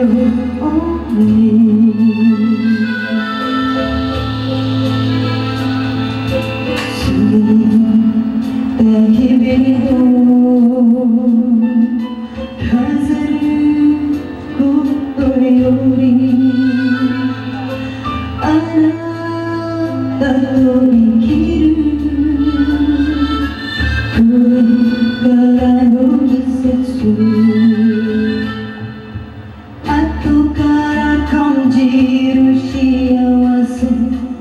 your only 君と飾ることよりあなたと生きる。からの季節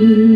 you.